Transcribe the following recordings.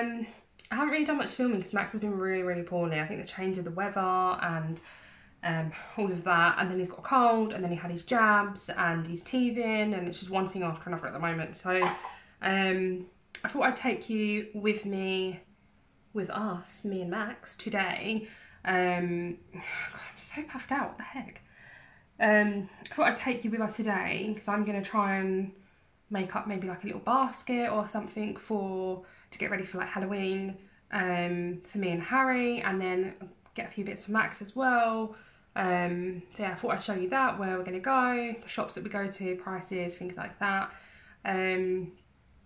Um, I haven't really done much filming because Max has been really, really poorly. I think the change of the weather and um, all of that. And then he's got a cold and then he had his jabs and he's teething and it's just one thing after another at the moment. So um, I thought I'd take you with me, with us, me and Max, today. Um, God, I'm so puffed out, what the heck? Um, I thought I'd take you with us today because I'm going to try and make up maybe like a little basket or something for to get ready for like Halloween um, for me and Harry and then get a few bits for Max as well. Um, so yeah, I thought I'd show you that, where we're going to go, the shops that we go to, prices, things like that. Um,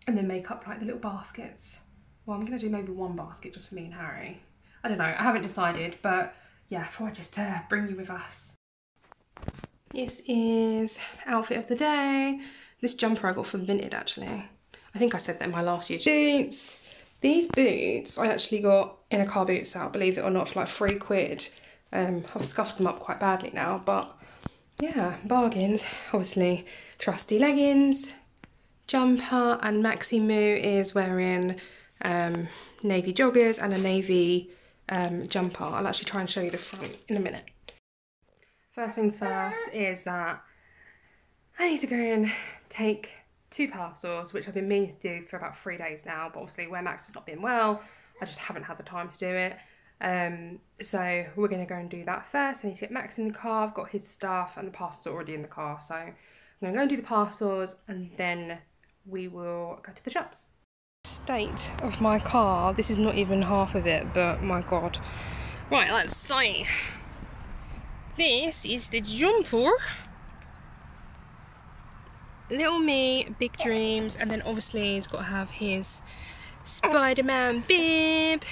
and then make up like the little baskets. Well, I'm going to do maybe one basket just for me and Harry. I don't know, I haven't decided, but yeah, I thought I'd just uh, bring you with us. This is outfit of the day. This jumper I got from Vinted actually. I think I said that in my last year. Boots. These boots I actually got in a car boot sale, believe it or not, for like three quid. Um, I've scuffed them up quite badly now, but yeah, bargains. Obviously, trusty leggings, jumper, and Maxi Moo is wearing um, navy joggers and a navy um, jumper. I'll actually try and show you the front in a minute. First things first is that I need to go and take two parcels, which I've been meaning to do for about three days now, but obviously where Max has not been well, I just haven't had the time to do it. Um, so we're going to go and do that first. I need to get Max in the car, I've got his stuff and the parcels already in the car, so I'm going to go and do the parcels and then we will go to the shops. State of my car, this is not even half of it, but my god. Right, let's see. This is the jumper little me, big dreams, and then obviously he's got to have his Spider-Man bib.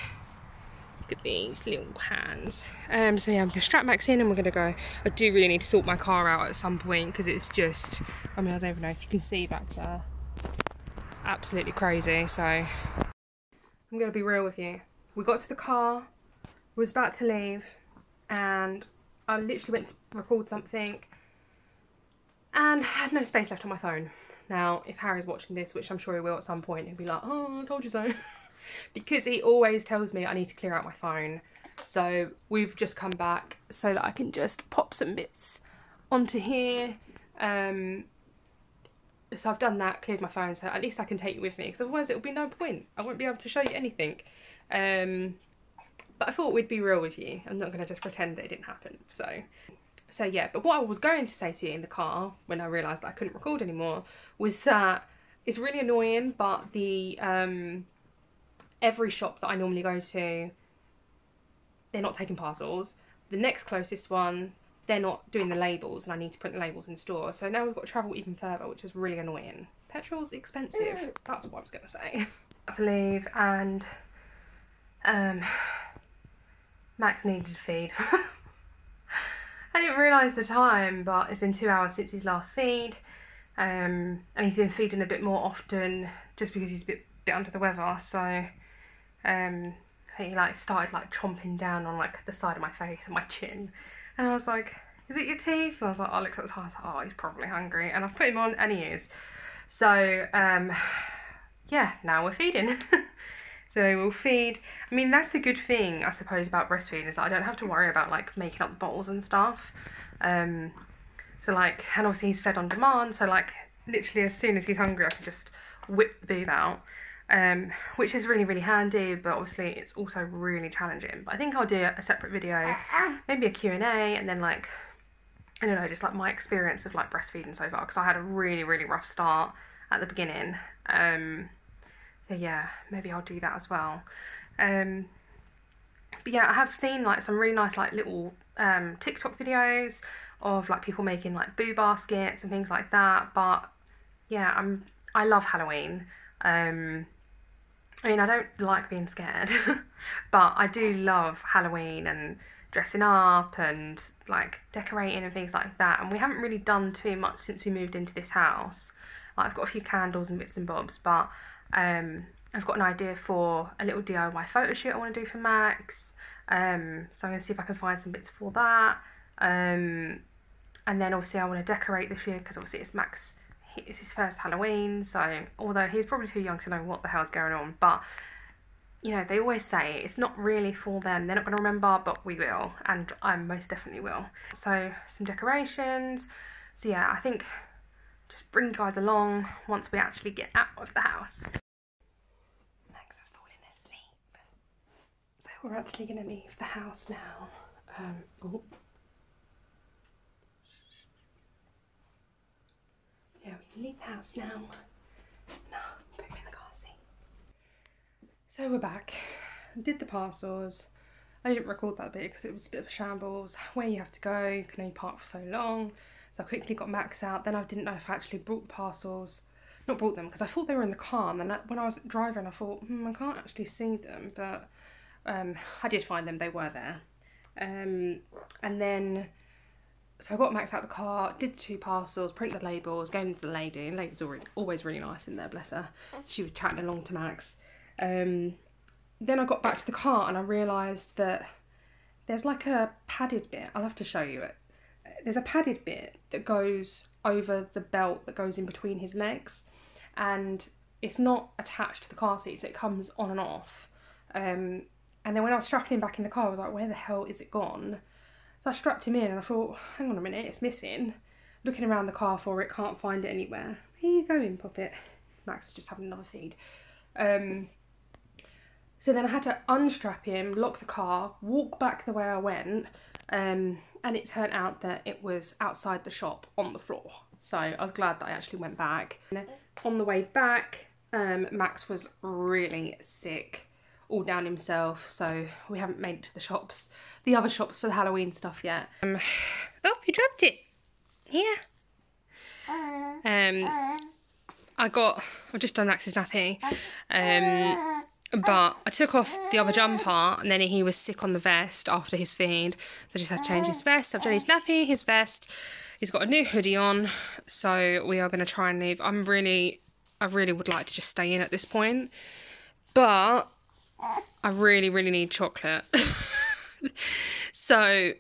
Look at these little hands. Um, so yeah, I'm gonna strap Max in and we're gonna go. I do really need to sort my car out at some point because it's just, I mean, I don't even know if you can see back there. It's absolutely crazy. So I'm gonna be real with you. We got to the car, was about to leave, and I literally went to record something and had no space left on my phone. Now, if Harry's watching this, which I'm sure he will at some point, he'll be like, oh, I told you so. because he always tells me I need to clear out my phone. So we've just come back so that I can just pop some bits onto here. Um, so I've done that, cleared my phone, so at least I can take it with me, because otherwise it'll be no point. I won't be able to show you anything. Um, but I thought we'd be real with you. I'm not going to just pretend that it didn't happen. So so yeah, but what I was going to say to you in the car when I realised I couldn't record anymore was that it's really annoying, but the um, every shop that I normally go to, they're not taking parcels. The next closest one, they're not doing the labels, and I need to print the labels in store. So now we've got to travel even further, which is really annoying. Petrol's expensive. That's what I was going to say. to leave, and um, Max needed to feed. I didn't realise the time, but it's been two hours since his last feed. Um, and he's been feeding a bit more often just because he's a bit, bit under the weather. So um, he like started like chomping down on like the side of my face and my chin. And I was like, is it your teeth? And I was like, oh, look at the time. oh, he's probably hungry. And I've put him on and he is. So um, yeah, now we're feeding. So we'll feed. I mean, that's the good thing, I suppose, about breastfeeding is that I don't have to worry about like making up the bottles and stuff. Um, so like, and obviously he's fed on demand. So like, literally as soon as he's hungry, I can just whip the boob out, um, which is really really handy. But obviously, it's also really challenging. But I think I'll do a separate video, maybe a Q and A, and then like, I don't know, just like my experience of like breastfeeding so far because I had a really really rough start at the beginning. Um, yeah, maybe I'll do that as well. Um, but yeah, I have seen like some really nice like little um, TikTok videos of like people making like boo baskets and things like that. But yeah, I'm I love Halloween. Um, I mean, I don't like being scared, but I do love Halloween and dressing up and like decorating and things like that. And we haven't really done too much since we moved into this house. Like, I've got a few candles and bits and bobs, but um, I've got an idea for a little DIY photo shoot I want to do for Max. Um, so I'm going to see if I can find some bits for that. Um, and then obviously I want to decorate this year because obviously it's Max, it's his first Halloween. So although he's probably too young to know what the hell's going on, but you know, they always say it's not really for them. They're not going to remember, but we will, and I most definitely will. So some decorations. So yeah, I think just bring guys along once we actually get out of the house. Max has fallen asleep. So we're actually going to leave the house now. Um, oh. Yeah, we can leave the house now. No, put him in the car seat. So we're back. Did the parcels. I didn't record that bit because it was a bit of a shambles. Where you have to go, you can only park for so long. So I quickly got Max out. Then I didn't know if I actually brought the parcels. Not brought them because I thought they were in the car. And then when I was driving, I thought, hmm, I can't actually see them. But um, I did find them. They were there. Um, and then so I got Max out the car, did the two parcels, printed the labels, gave them to the lady. The lady's already, always really nice in there, bless her. She was chatting along to Max. Um, then I got back to the car and I realised that there's like a padded bit. I'll have to show you it. There's a padded bit that goes over the belt that goes in between his legs, and it's not attached to the car seat, so it comes on and off. Um, and then when I was strapping him back in the car, I was like, where the hell is it gone? So I strapped him in and I thought, hang on a minute, it's missing. Looking around the car for it, can't find it anywhere. Where you going, puppet? Max is just having another feed. Um, so then I had to unstrap him, lock the car, walk back the way I went, um, and it turned out that it was outside the shop on the floor. So I was glad that I actually went back. And on the way back, um, Max was really sick all down himself, so we haven't made it to the shops, the other shops for the Halloween stuff yet. Um, oh, you dropped it. Here. Um, I got, I've just done Max's nappy, um, but I took off the other jumper and then he was sick on the vest after his feed, so I just had to change his vest. I've done his nappy, his vest. He's got a new hoodie on, so we are going to try and leave. I'm really, I really would like to just stay in at this point, but I really, really need chocolate. so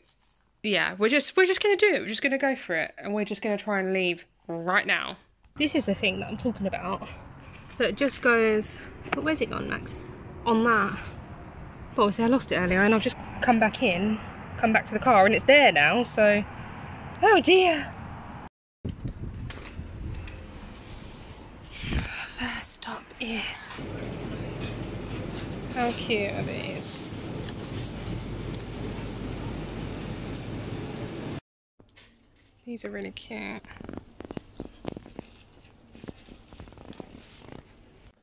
yeah, we're just we're just gonna do it. We're just gonna go for it, and we're just gonna try and leave right now. This is the thing that I'm talking about. So it just goes. But where's it gone, Max? On that. But obviously I lost it earlier, and I've just come back in, come back to the car, and it's there now. So, oh dear. First stop is how cute are these? These are really cute.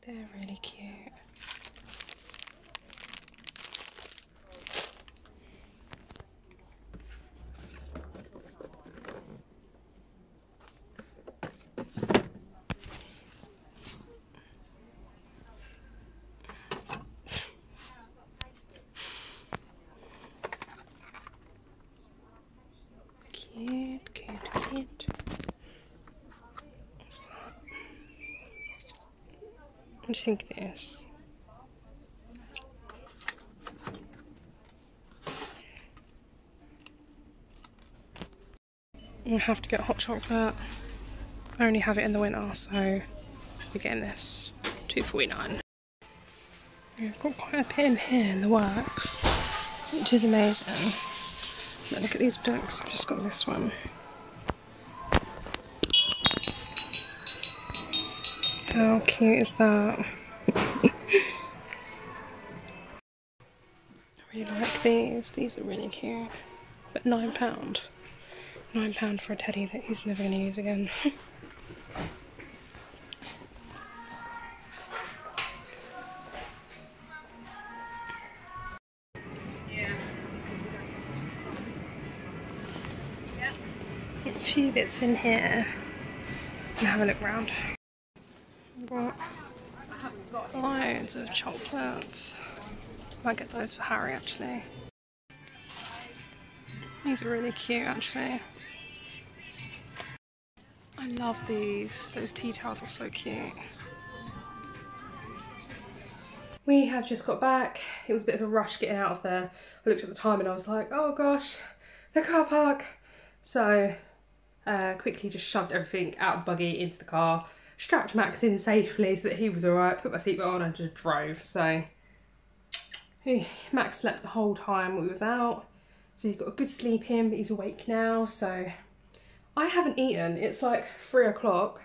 They're really cute cute, cute. What's that? What do you think it is? I have to get hot chocolate. I only have it in the winter, so we're getting this. Two forty nine. We've got quite a bit in here in the works, which is amazing. But look at these books. I've just got this one. How cute is that? I really like these. These are really cute. But nine pound. Nine pound for a teddy that he's never going to use again. A few bits in here and have a look round. Got of chocolates. Might get those for Harry actually. These are really cute actually. I love these. Those tea towels are so cute. We have just got back. It was a bit of a rush getting out of there. I looked at the time and I was like, oh gosh, the car park. So uh, quickly just shoved everything out of the buggy into the car, strapped Max in safely so that he was alright, put my seatbelt on and just drove. So Max slept the whole time we was out. So he's got a good sleep in, but he's awake now. So I haven't eaten. It's like three o'clock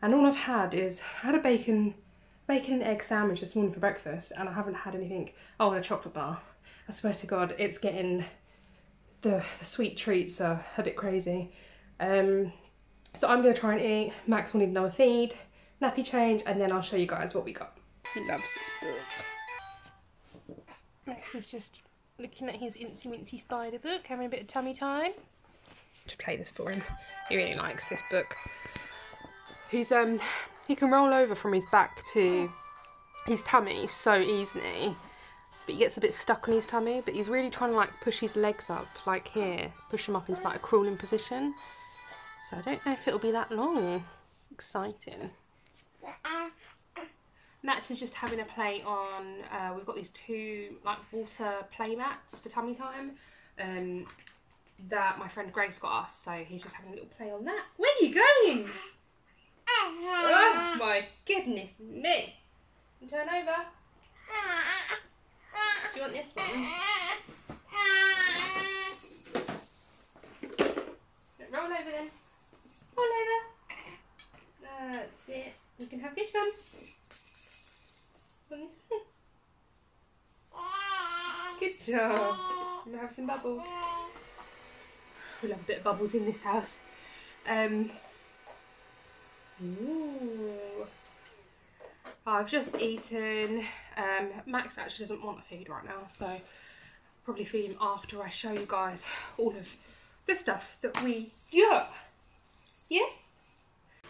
and all I've had is, I had a bacon, bacon and egg sandwich this morning for breakfast and I haven't had anything, oh and a chocolate bar. I swear to God, it's getting, the, the sweet treats are a bit crazy. Um, so I'm going to try and eat. Max will need another feed, nappy change, and then I'll show you guys what we got. He loves this book. Max is just looking at his Incy Wincy Spider book, having a bit of tummy time. Just play this for him. He really likes this book. He's um he can roll over from his back to his tummy so easily, but he gets a bit stuck on his tummy. But he's really trying to like push his legs up, like here, push him up into like a crawling position. So I don't know if it'll be that long. Exciting. Max is just having a play on. Uh, we've got these two like water play mats for tummy time. Um, that my friend Grace got us, so he's just having a little play on that. Where are you going? Oh my goodness me. Turn over. Do you want this one? Roll over then. Roll over. That's it. You can have this one. Want this one? Good job. We'll have some bubbles. We love a bit of bubbles in this house. Um, Ooh. I've just eaten. Um, Max actually doesn't want a feed right now, so probably feed him after I show you guys all of the stuff that we got. Yeah.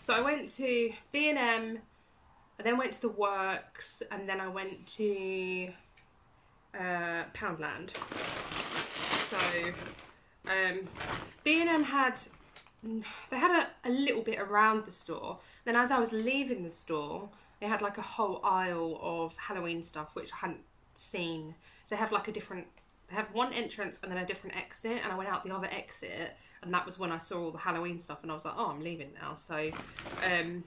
So I went to B and M, I then went to the Works, and then I went to uh, Poundland. So um, B and M had they had a, a little bit around the store. Then as I was leaving the store, they had like a whole aisle of Halloween stuff which I hadn't seen. So they have like a different they have one entrance and then a different exit and I went out the other exit and that was when I saw all the Halloween stuff and I was like, oh I'm leaving now. So um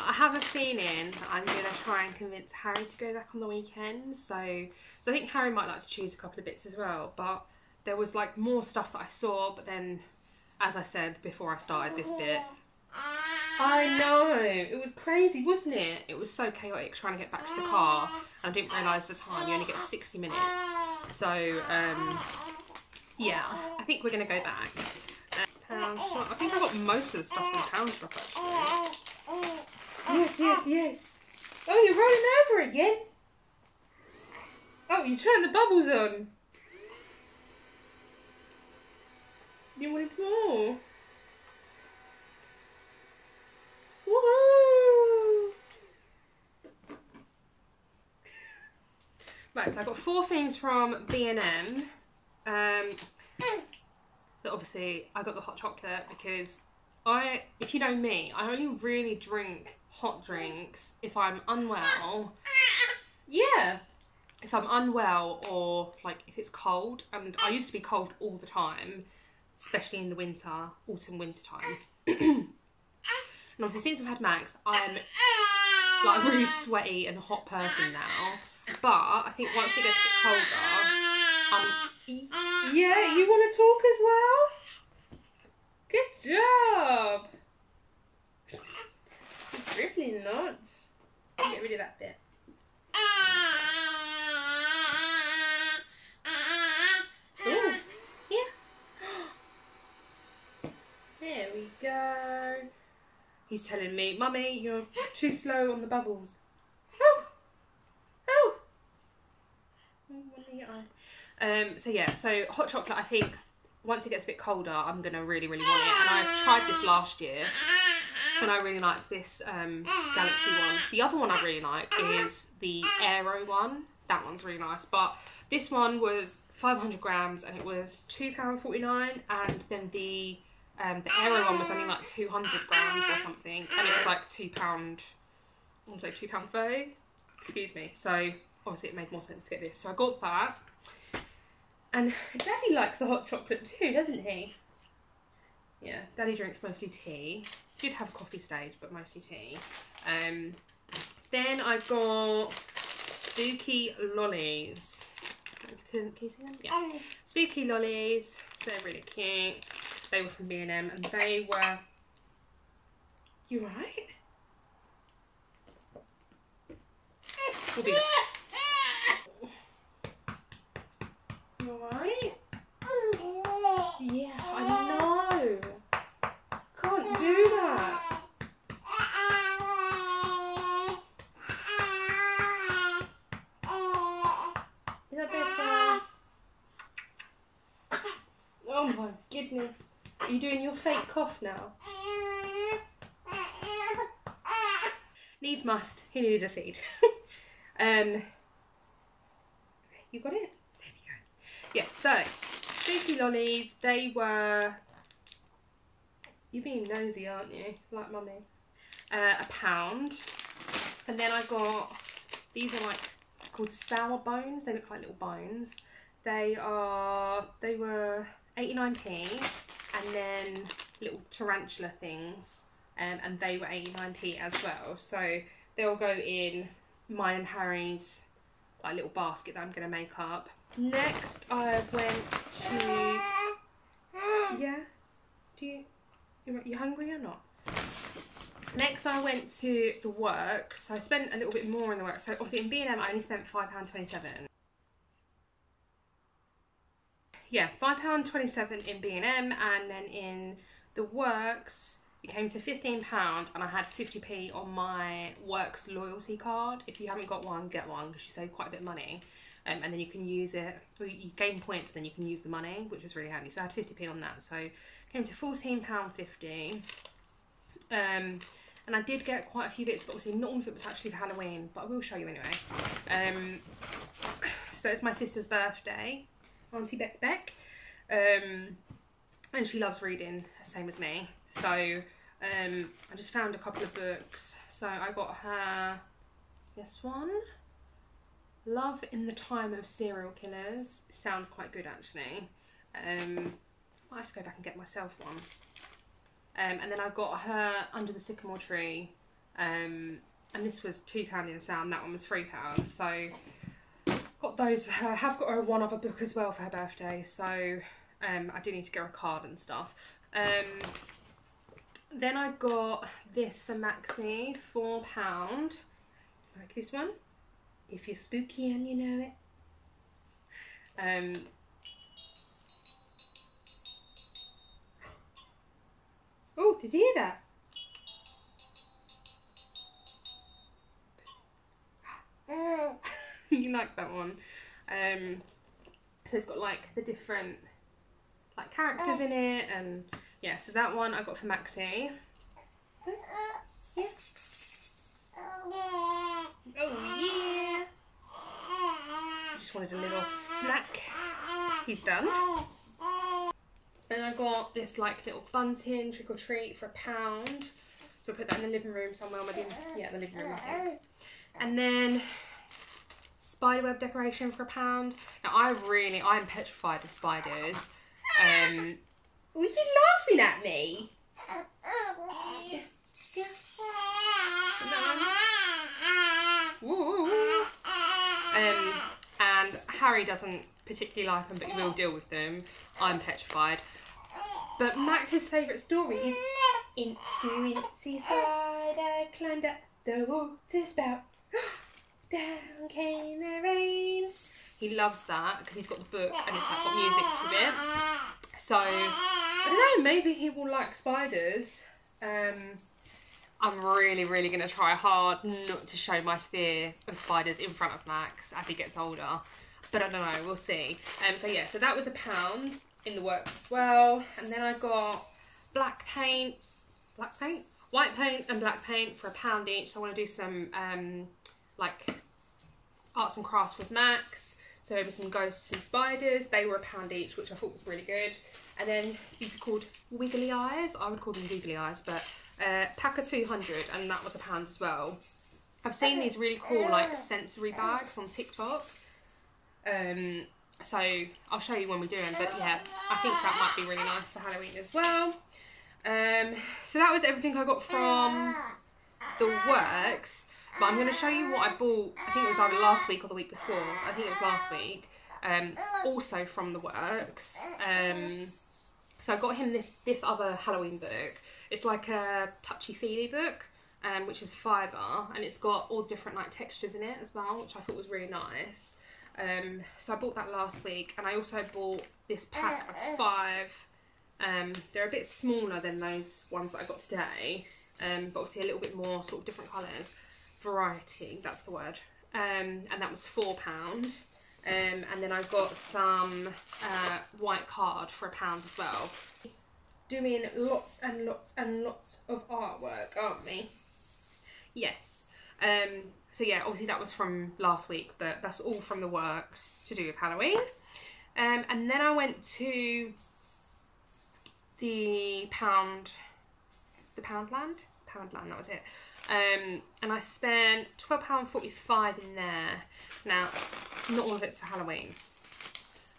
I have a feeling I'm gonna try and convince Harry to go back on the weekend. So so I think Harry might like to choose a couple of bits as well. But there was like more stuff that I saw, but then as I said before I started this bit. I know, it was crazy, wasn't it? It was so chaotic trying to get back to the car. I didn't realise the time, you only get 60 minutes. So, um, yeah, I think we're going to go back. Shop. I think I got most of the stuff from Town Shop actually. Yes, yes, yes. Oh, you're rolling over again. Oh, you turned the bubbles on. You wanted more? Woohoo! right, so I've got four things from B&M. Um, so obviously I got the hot chocolate because I, if you know me, I only really drink hot drinks if I'm unwell. Yeah, if I'm unwell or like if it's cold, and I used to be cold all the time especially in the winter, autumn, winter time. and obviously, since I've had Max, I'm like a really sweaty and hot person now. But I think once it gets a bit colder, um, yeah, you want to talk as well? Good job. Dribbling lots. Get rid of that bit. go. He's telling me, Mummy, you're too slow on the bubbles. Oh! Oh! Um, so yeah, so hot chocolate, I think once it gets a bit colder, I'm going to really, really want it. And I tried this last year and I really like this um, Galaxy one. The other one I really like is the Aero one. That one's really nice. But this one was 500 grams and it was £2.49 and then the um, the Aero one was only like 200 grams or something, and it was like £2, I want to say £2.30. Excuse me. So obviously it made more sense to get this. So I got that. And Daddy likes the hot chocolate too, doesn't he? Yeah, Daddy drinks mostly tea. Did have a coffee stage, but mostly tea. Um, then I've got spooky lollies. Can, can you see them? Yeah. Spooky lollies. They're really cute. They were from B&M and they were... You right? We'll. You? Yeah, I know. Can't do that. Is that better? Oh my goodness. Are you doing your fake cough now? Needs must. He needed a feed. um, you got it? There we go. Yeah, so, spooky lollies, they were... You're being nosy, aren't you? Like mummy. Uh, a pound. And then I got, these are like called sour bones. They look like little bones. They are, they were 89p and then little tarantula things um, and they were 89p as well. So they'll go in mine and Harry's like little basket that I'm going to make up. Next I went to, yeah, do you, you, you hungry or not? Next, I went to the works. So I spent a little bit more in the works. So obviously in B&M, I only spent £5.27. Yeah, £5.27 in B&M and then in the works, it came to £15 and I had 50p on my works loyalty card. If you haven't got one, get one because you save quite a bit of money. Um, and then you can use it, you gain points, and then you can use the money, which is really handy. So I had 50p on that. So came to £14.50. Um, and I did get quite a few bits, but obviously not all of it was actually for Halloween, but I will show you anyway. Um, so it's my sister's birthday, Auntie Beck Beck, um, and she loves reading, the same as me. So um, I just found a couple of books. So I got her this one, Love in the Time of Serial Killers. Sounds quite good actually. Um, I might have to go back and get myself one. Um, and then I got her Under the Sycamore Tree, um, and this was £2 in the sound, that one was £3. So those. I have got her one other book as well for her birthday, so um, I do need to get her a card and stuff. Um, then I got this for Maxi, £4. Like this one, if you're spooky and you know it. Um, Oh, did you hear that? you like that one. Um, so it's got like the different like characters in it and yeah, so that one I got for Maxie. Yeah. Oh yeah. Just wanted a little snack. He's done. And I got this like little bunting trick or treat for a pound. So I put that in the living room somewhere. Yeah, the living room. I think. And then spiderweb decoration for a pound. Now I really, I'm petrified of spiders. Um, were you laughing at me? Yeah. Um, and Harry doesn't particularly like them, but he will deal with them. I'm petrified. But Max's favourite story is Incy Wincy Spider climbed up the water spout. Down came the rain. He loves that because he's got the book and it's like got music to it. So I don't know, maybe he will like spiders. Um, I'm really, really going to try hard not to show my fear of spiders in front of Max as he gets older. But I don't know, we'll see. Um, so yeah, so that was a pound in the works as well. And then I got black paint, black paint? White paint and black paint for a pound each. So I want to do some um, like arts and crafts with Max. So over some ghosts and spiders. They were a pound each, which I thought was really good. And then these are called wiggly eyes. I would call them googly eyes, but uh, pack of 200 and that was a pound as well. I've seen these really cool like sensory bags on TikTok. Um, so I'll show you when we do them, but yeah, I think that might be really nice for Halloween as well. Um, so that was everything I got from the works. But I'm going to show you what I bought. I think it was either last week or the week before. I think it was last week. Um, also from the works. Um, so I got him this this other Halloween book. It's like a touchy feely book, um, which is fiver, and it's got all different like textures in it as well, which I thought was really nice. Um, so I bought that last week, and I also bought this pack of five. Um, they're a bit smaller than those ones that I got today, um, but obviously a little bit more sort of different colours. Variety, that's the word. Um, and that was four pound. Um, and then I got some uh, white card for a pound as well. Doing lots and lots and lots of artwork, aren't we? Yes. Um, so yeah, obviously that was from last week, but that's all from the works to do with Halloween. Um, and then I went to the pound, the Poundland, Poundland, that was it. Um, and I spent twelve pound forty five in there. Now, not all of it's for Halloween.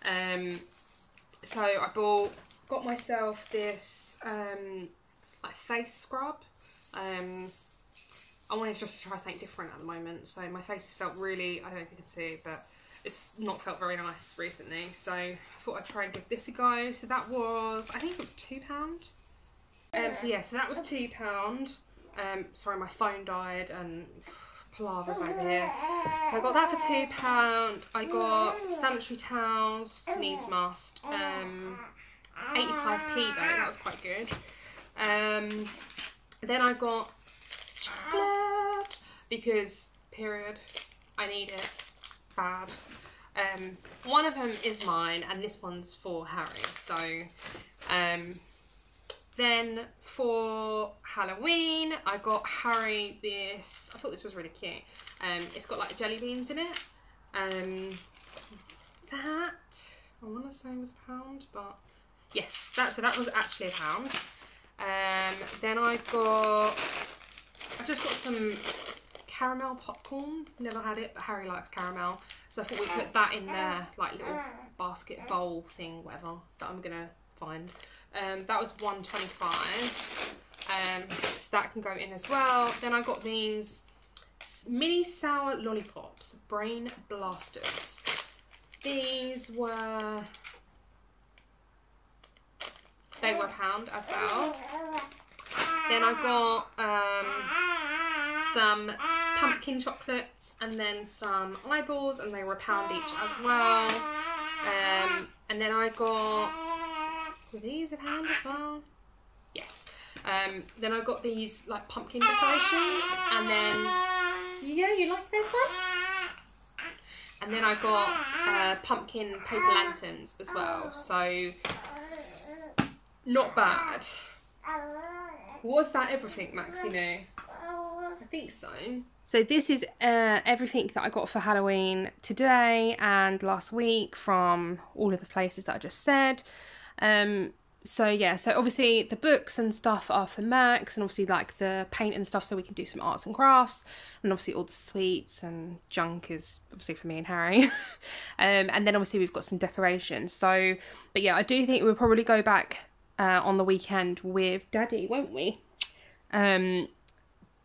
Um, so I bought, got myself this um, like face scrub. Um, I wanted just to try something different at the moment. So my face felt really, I don't know if you can see, but it's not felt very nice recently. So I thought I'd try and give this a go. So that was, I think it was £2. Um, so yeah, so that was £2. Um, sorry, my phone died and palavers over here. So I got that for two pound. I got sanitary towels, needs must. Um, 85p though. That was quite good. Um, then I got chocolate because period. I need it bad. Um, one of them is mine, and this one's for Harry. So, um, then for Halloween, I got Harry this. I thought this was really cute. Um, it's got like jelly beans in it. Um, that I want to say was a pound, but yes, that so that was actually a pound. Um, then I got. I just got some caramel popcorn. Never had it, but Harry likes caramel, so I thought we put that in there, like little basket bowl thing, whatever that I'm gonna find. Um, that was 125. Um, so that can go in as well. Then I got these mini sour lollipops, brain blasters. These were they were a pound as well. Then I got um, some pumpkin chocolates and then some eyeballs, and they were a pound each as well. Um, and then I got were these a hand as well? Yes. Um, then I got these like pumpkin decorations, and then yeah, you like those ones? And then I got uh, pumpkin paper lanterns as well. So not bad. Was that everything, Maxine? I think so. So this is uh, everything that I got for Halloween today and last week from all of the places that I just said. Um, so yeah, so obviously the books and stuff are for Max, and obviously like the paint and stuff, so we can do some arts and crafts, and obviously all the sweets and junk is obviously for me and Harry, um, and then obviously we've got some decorations. So, but yeah, I do think we'll probably go back uh, on the weekend with Daddy, won't we? Um,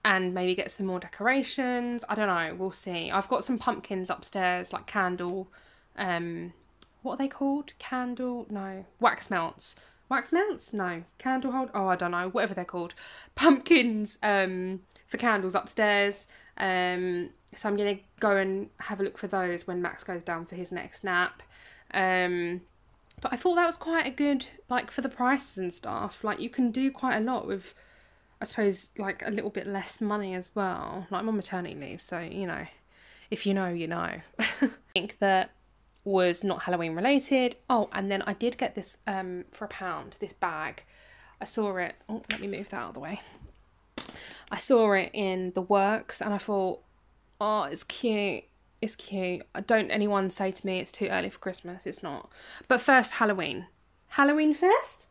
and maybe get some more decorations. I don't know. We'll see. I've got some pumpkins upstairs, like candle. Um, what are they called? Candle? No, wax melts wax melts? No. Candle hold? Oh, I don't know. Whatever they're called. Pumpkins um, for candles upstairs. Um, so I'm going to go and have a look for those when Max goes down for his next nap. Um, but I thought that was quite a good, like, for the prices and stuff. Like, you can do quite a lot with, I suppose, like, a little bit less money as well. Like, I'm on maternity leave, so, you know, if you know, you know. I think that was not Halloween related. Oh, and then I did get this um, for a pound, this bag. I saw it. Oh, let me move that out of the way. I saw it in the works and I thought, oh, it's cute. It's cute. Don't anyone say to me it's too early for Christmas. It's not. But first, Halloween. Halloween first?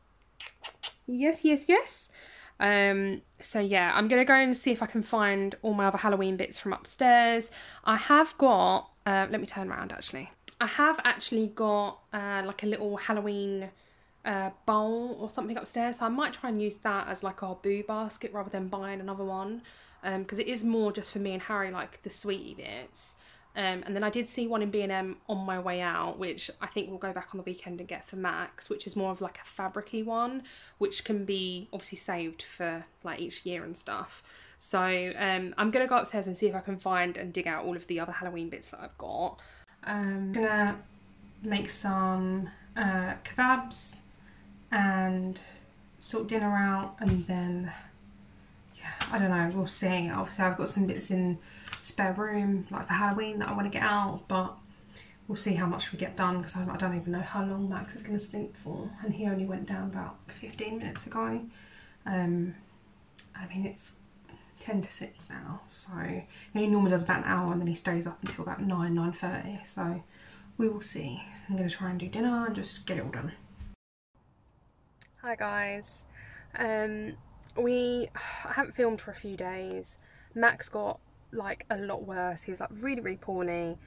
Yes, yes, yes. Um, so yeah, I'm gonna go and see if I can find all my other Halloween bits from upstairs. I have got. Uh, let me turn around actually. I have actually got uh, like a little Halloween uh, bowl or something upstairs. So I might try and use that as like our boo basket rather than buying another one. because um, it is more just for me and Harry, like the sweetie bits. Um, and then I did see one in B&M on my way out, which I think we'll go back on the weekend and get for Max, which is more of like a fabricy one, which can be obviously saved for like each year and stuff. So um, I'm going to go upstairs and see if I can find and dig out all of the other Halloween bits that I've got. I'm going to make some uh, kebabs and sort dinner out and then, yeah, I don't know, we'll see. Obviously I've got some bits in spare room like for Halloween that I want to get out but we'll see how much we get done because I, I, don't even know how long Max is going to sleep for and he only went down about 15 minutes ago um, I mean it's 10 to 6 now so he normally does about an hour and then he stays up until about 9 9.30 so we will see I'm to try and do dinner and just get it all done hi guys um, we I haven't filmed for a few days Max got like a lot worse. He was like really, really poorly.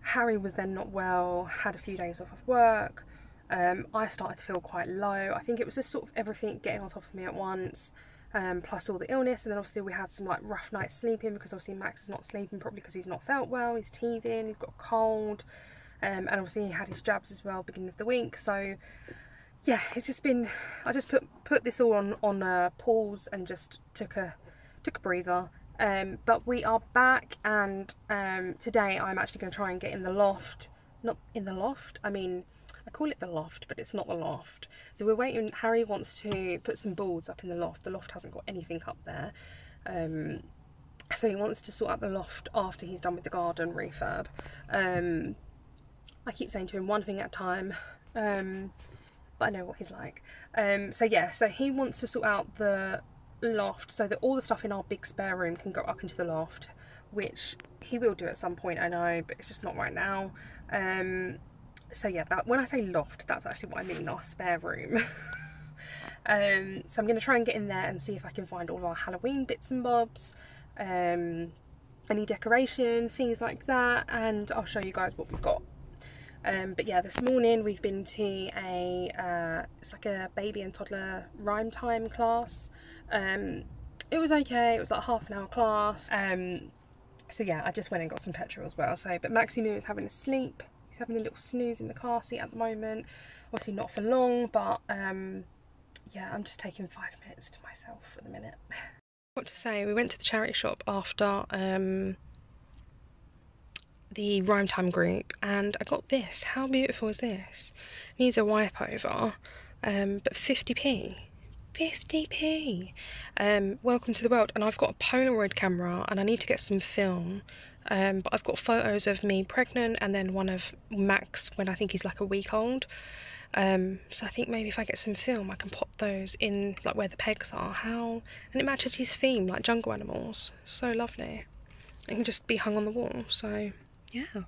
Harry was then not well, had a few days off of work. Um, I started to feel quite low. I think it was just sort of everything getting on top of me at once, um, plus all the illness. And then obviously we had some like rough nights sleeping because obviously Max is not sleeping properly because he's not felt well. He's teething, he's got a cold, um, and obviously he had his jabs as well beginning of the week. So yeah, it's just been. I just put put this all on on a pause and just took a took a breather um, but we are back and um, today I'm actually going to try and get in the loft. Not in the loft, I mean, I call it the loft, but it's not the loft. So we're waiting, Harry wants to put some boards up in the loft. The loft hasn't got anything up there. Um, so he wants to sort out the loft after he's done with the garden refurb. Um, I keep saying to him one thing at a time, um, but I know what he's like. Um, so yeah, so he wants to sort out the loft so that all the stuff in our big spare room can go up into the loft which he will do at some point I know but it's just not right now um, so yeah that when I say loft that's actually what I mean our spare room um, so I'm going to try and get in there and see if I can find all of our Halloween bits and bobs um, any decorations things like that and I'll show you guys what we've got um, but yeah, this morning we've been to a, uh, it's like a baby and toddler rhyme time class. Um, it was okay, it was like half an hour class. Um, so yeah, I just went and got some petrol as well. So, but Maxi Moo is having a sleep. He's having a little snooze in the car seat at the moment. Obviously not for long, but um, yeah, I'm just taking five minutes to myself for the minute. What to say, we went to the charity shop after um, the Rhyme Time group and I got this. How beautiful is this? Needs a wipe over, um, but 50p. 50p. Um, welcome to the world. And I've got a Polaroid camera and I need to get some film. Um, but I've got photos of me pregnant and then one of Max when I think he's like a week old. Um, so I think maybe if I get some film, I can pop those in like where the pegs are. How and it matches his theme, like jungle animals. So lovely. It can just be hung on the wall. So yeah.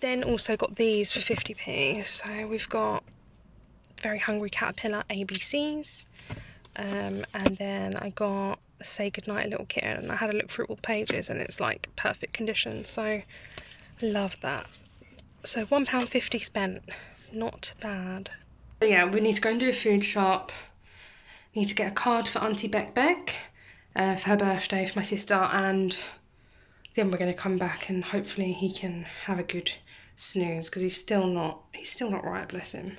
Then also got these for 50p. So we've got Very Hungry Caterpillar ABCs. Um, and then I got Say Goodnight Little Kitten and I had a look through all the pages and it's like perfect condition. So love that. So £1.50 spent. Not bad. Yeah, we need to go and do a food shop. Need to get a card for Auntie Beck Beck uh, for her birthday for my sister and then we're going to come back and hopefully he can have a good snooze because he's still not he's still not right bless him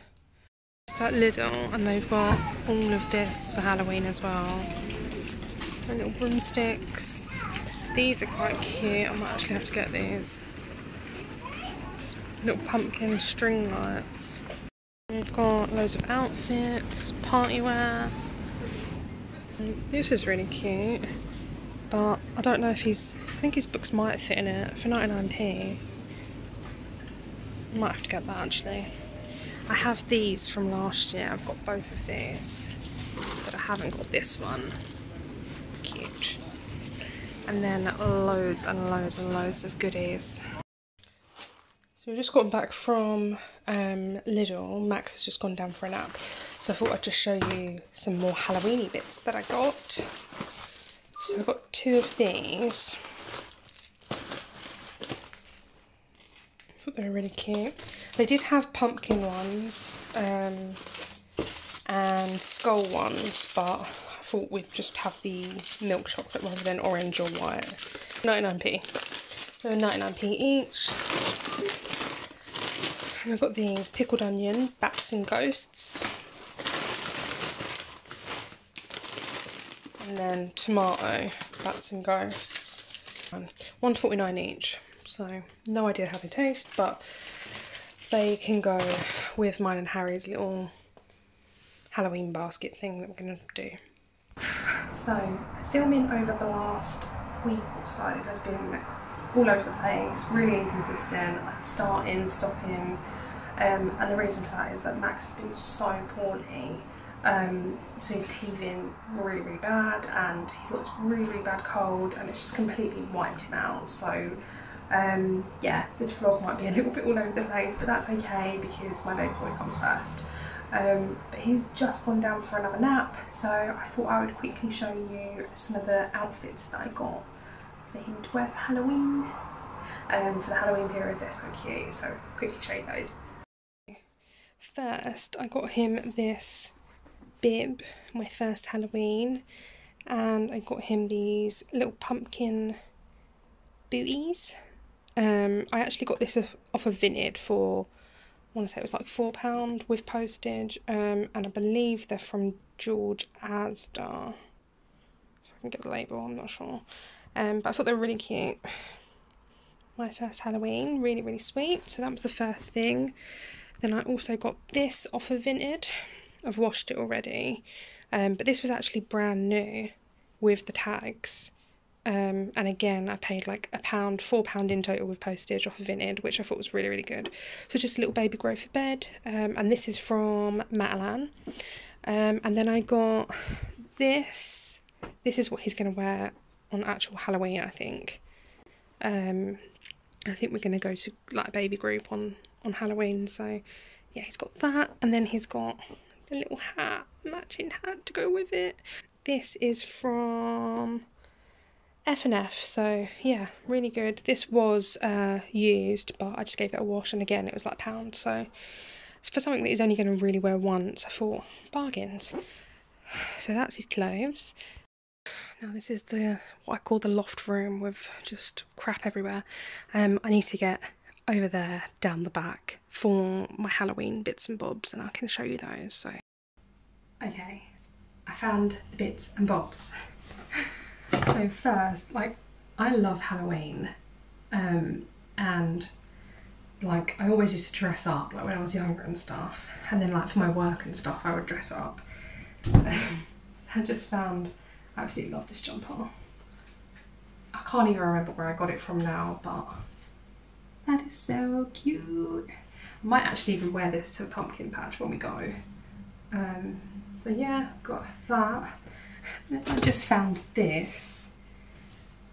just at Lidl and they've got all of this for Halloween as well. Little broomsticks. These are quite cute. I might actually have to get these. Little pumpkin string lights. We've got loads of outfits party wear. This is really cute but I don't know if he's, I think his books might fit in it for 99p. Might have to get that actually. I have these from last year, I've got both of these, but I haven't got this one. Cute. And then loads and loads and loads of goodies. So we've just gotten back from um, Lidl. Max has just gone down for a nap. So I thought I'd just show you some more Halloweeny bits that I got. So I've got two of these. I thought they were really cute. They did have pumpkin ones um, and skull ones, but I thought we'd just have the milk chocolate rather than orange or white. 99p. So 99p each. And I've got these pickled onion, bats and ghosts. And then tomato, bats and ghosts. Um, 149 each. So no idea how they taste, but they can go with mine and Harry's little Halloween basket thing that we're going to do. So, filming over the last week or so has been all over the place, really inconsistent. I'm starting, stopping, um, and the reason for that is that Max has been so poorly. Um, so he's teething really, really bad, and he's got this really, really bad cold, and it's just completely wiped him out. So, um, yeah, this vlog might be a little bit all over the place, but that's okay because my baby boy comes first. Um, but he's just gone down for another nap, so I thought I would quickly show you some of the outfits that I got for him to wear for Halloween. Um, for the Halloween period, they're so cute, so quickly show you those. First, I got him this bib, my first Halloween, and I got him these little pumpkin booties. Um, I actually got this off of Vinted for I want to say it was like four pound with postage, um, and I believe they're from George Asda. If I can get the label, I'm not sure. Um, but I thought they were really cute. My first Halloween, really really sweet. So that was the first thing. Then I also got this off of Vinted. I've washed it already, um, but this was actually brand new with the tags. Um, and again, I paid like a pound, four pound in total with postage off of Vinted, which I thought was really, really good. So just a little baby grow for bed. Um, and this is from Matalan. Um, and then I got this. This is what he's going to wear on actual Halloween, I think. Um, I think we're going to go to like baby group on, on Halloween. So yeah, he's got that. And then he's got the little hat, matching hat to go with it. This is from F&F, so yeah, really good. This was uh, used, but I just gave it a wash, and again, it was like pound. So for something that he's only going to really wear once, I thought bargains. So that's his clothes. Now this is the what I call the loft room with just crap everywhere. Um, I need to get over there down the back for my Halloween bits and bobs, and I can show you those. So okay, I found the bits and bobs. So first, like, I love Halloween, um, and like I always used to dress up, like when I was younger and stuff, and then like for my work and stuff, I would dress up. I just found I absolutely love this jumper. I can't even remember where I got it from now, but that is so cute. I might actually even wear this to the pumpkin patch when we go. Um, so yeah, got that. I just found this.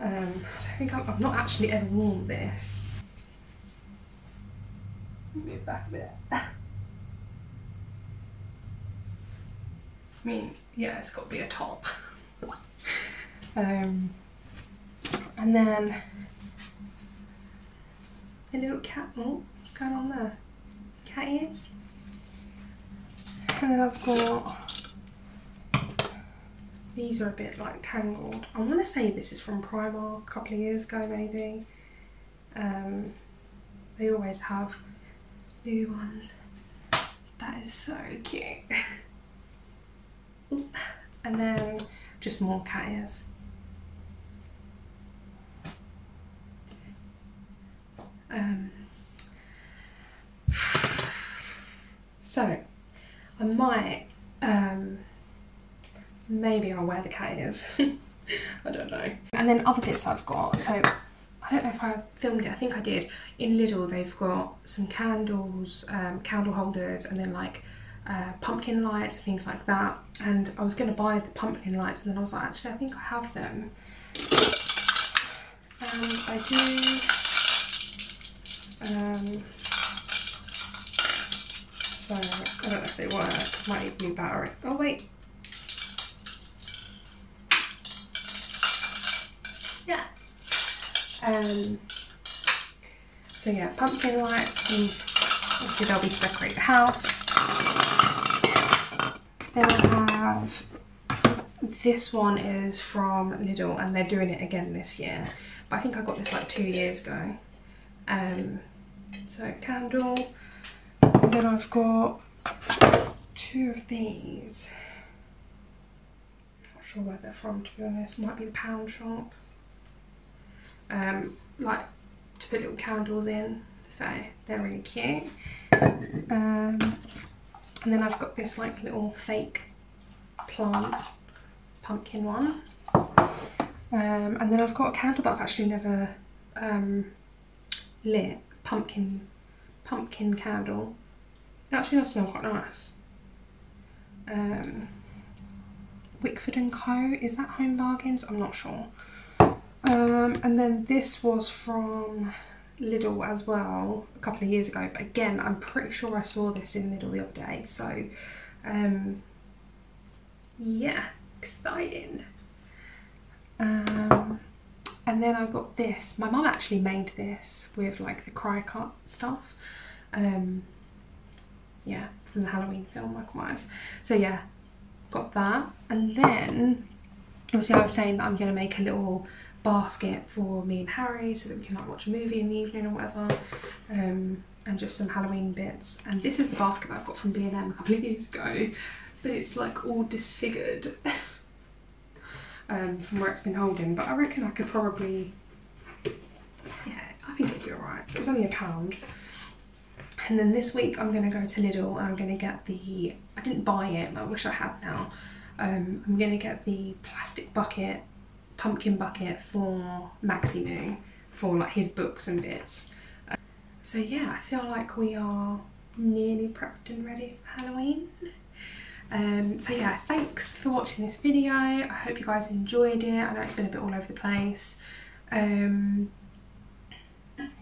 Um, I don't think I've, I've not actually ever worn this. Move back a bit. I mean, yeah, it's got to be a top. um, and then a little cat. Oh, what's going on there? Cat ears. And then I've got these are a bit like tangled. I want to say this is from Primark a couple of years ago maybe. Um, they always have new ones. That is so cute. and then just more cat ears. Um, so I might um, maybe I'll wear the cat ears. I don't know. And then other bits I've got, so I don't know if I filmed it, I think I did. In Lidl they've got some candles, um, candle holders and then like uh, pumpkin lights and things like that. And I was going to buy the pumpkin lights and then I was like, actually I think I have them. And I do. Um, so I don't know if they work, might even be battery. Oh wait, Um, so yeah, pumpkin lights and obviously they'll be to decorate the house. Then I have this one is from Lidl and they're doing it again this year. But I think I got this like two years ago. Um, so candle. And then I've got two of these. Not sure where they're from to be honest. Might be the pound shop. Um, like to put little candles in. So they're really cute. Um, and then I've got this like little fake plant pumpkin one. Um, and then I've got a candle that I've actually never um, lit, pumpkin pumpkin candle. It actually does smell quite nice. Um, Wickford and Co. Is that Home Bargains? I'm not sure. Um, and then this was from Lidl as well a couple of years ago. But again, I'm pretty sure I saw this in Lidl the other day. So, um, yeah, exciting. Um, and then I got this. My mum actually made this with like the cry Cricut stuff. Um, yeah, from the Halloween film, Michael Myers. So yeah, got that. And then, obviously I was saying that I'm going to make a little basket for me and Harry so that we can like watch a movie in the evening or whatever. Um, and just some Halloween bits. And this is the basket that I've got from B&M a couple of years ago. But it's like all disfigured um, from where it's been holding. But I reckon I could probably, yeah, I think it'd be alright. It was only a pound. And then this week I'm going to go to Lidl and I'm going to get the, I didn't buy it, but I wish I had now. Um, I'm going to get the plastic bucket, pumpkin bucket for Maxi Moo for like his books and bits. So yeah, I feel like we are nearly prepped and ready for Halloween. Um, so yeah, thanks for watching this video. I hope you guys enjoyed it. I know it's been a bit all over the place. Um,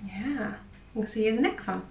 yeah, we'll see you in the next one.